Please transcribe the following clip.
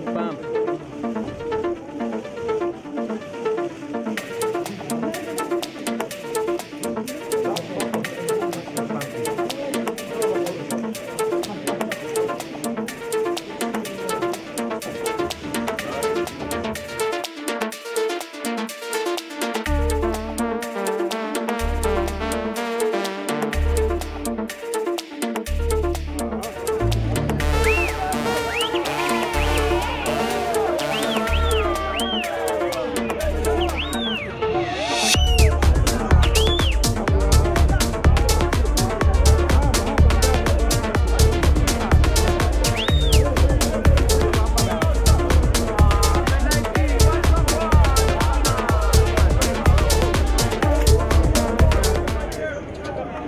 don't bump.